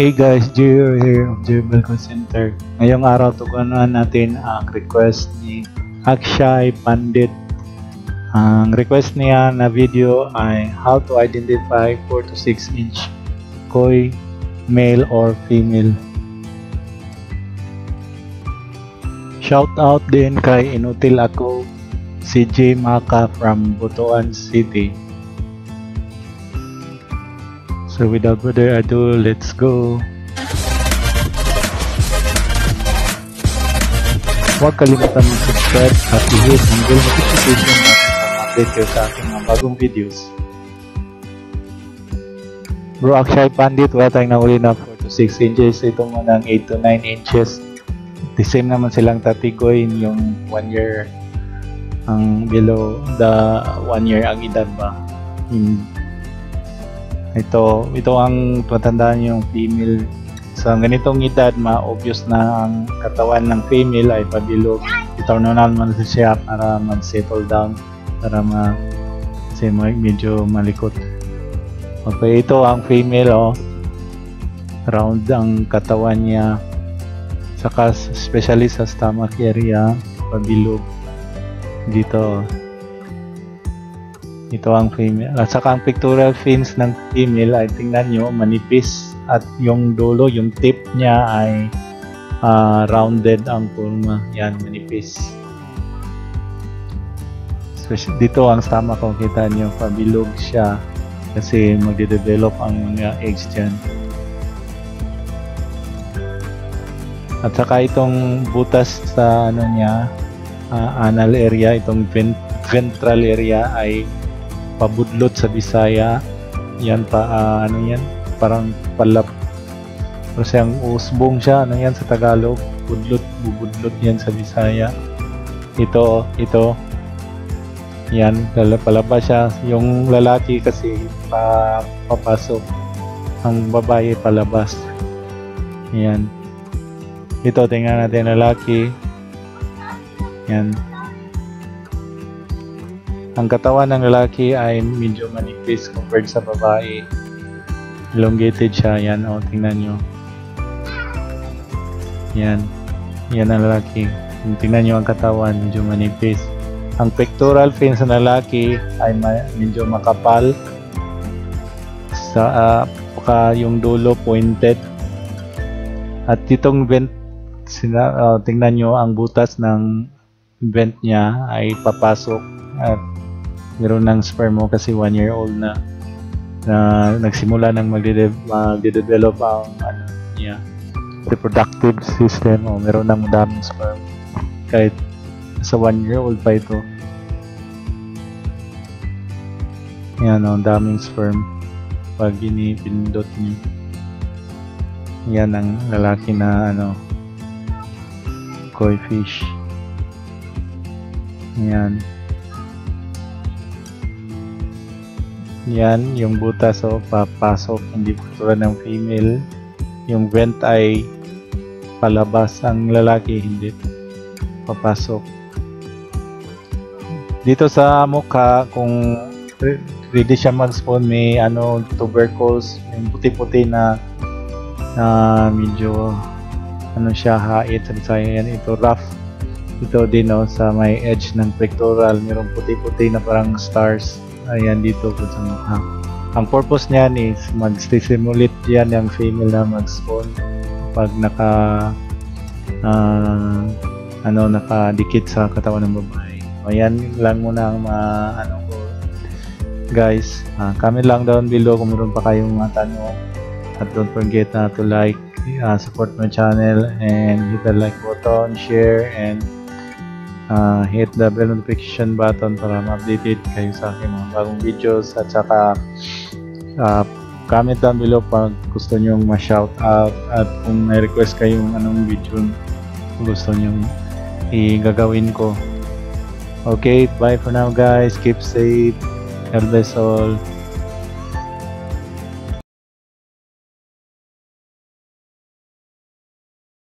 Hey guys, Gio here of Gio Call Center. Ngayong araw tugunan natin ang request ni Akshay Pandit. Ang request niya na video ay how to identify 4 to 6 inch koi male or female. Shout out din kay Inutil ako si J Maka from Butuan City. So without further ado, let's go! Huwag kalimutan mag-subscribe at i-hit ang bell notification para update kayo sa aking mga bagong videos. Bro Akshay Pandit, wala tayong nahuli na 4 to 6 inches. Ito mo ng 8 to 9 inches. The same naman silang tatigoy yung 1 year ang below the 1 year ang edad ba. In ito, ito ang patandaan yung female. Sa ganitong edad, ma-obvious na ang katawan ng female ay pabilog. Hormonal man siya para mag-settle down, para ma kasi medyo malikot. Okay, ito ang female, oh. Round ang katawan niya. Saka, especially sa stomach area, pabilog. Dito, ito ang female. At saka ang pectoral fins ng female ay tingnan nyo, manipis. At yung dulo, yung tip niya ay uh, rounded ang forma. Yan, manipis. Especially dito ang stomach ko, kita nyo, pabilog siya. Kasi magde-develop ang mga eggs dyan. At saka itong butas sa ano niya, uh, anal area, itong vent ventral area ay pabudlot sa Bisaya. Yan pa uh, ano yan? Parang palap. Kasi ang usbong siya, ano yan sa Tagalog? Budlot, bubudlot yan sa Bisaya. Ito, ito. Yan, palabas siya. Yung lalaki kasi pa, papasok. Ang babae palabas. Yan. Ito, tingnan natin lalaki. Yan. Ang katawan ng lalaki ay medyo manipis compared sa babae. Elongated siya. Yan, o, tingnan nyo. Yan. Yan ang lalaki. Tingnan nyo ang katawan, medyo manipis. Ang pectoral fins ng lalaki ay ma- medyo makapal. Sa, uh, yung dulo pointed. At itong vent, sina, uh, tingnan nyo ang butas ng vent niya ay papasok at meron ng sperm mo kasi 1 year old na na nagsimula nang magde-develop ang ano niya reproductive system. O meron ng daming sperm. Kahit sa 1 year old pa ito. Yan o daming sperm pag inipindot niyo yan ang lalaki na ano koi fish. Yan Yan, yung butas so papasok, hindi tulad ng female. Yung vent ay palabas, ang lalaki hindi papasok. Dito sa mukha, kung ready siya mag-spawn, may ano, tubercles, yung puti-puti na na medyo ano siya, hait sa Bisaya yan. Ito rough. Ito din no, sa may edge ng pectoral, mayroong puti-puti na parang stars ayan dito po sa mukha. Ang purpose niyan is mag-stimulate yan yung female na mag-spawn pag naka uh, ano nakadikit sa katawan ng babae. Ayan lang muna ang ma ano ko guys. Uh, comment lang down below kung meron pa kayong mga tanong. At don't forget uh, to like, uh, support my channel and hit the like button, share and uh, hit the bell notification button para ma-updated kayo sa aking mga bagong videos at saka uh, comment down below pag gusto nyo ma-shout out at kung may request kayong anong video gusto nyo i-gagawin ko. Okay bye for now guys. Keep safe. God bless all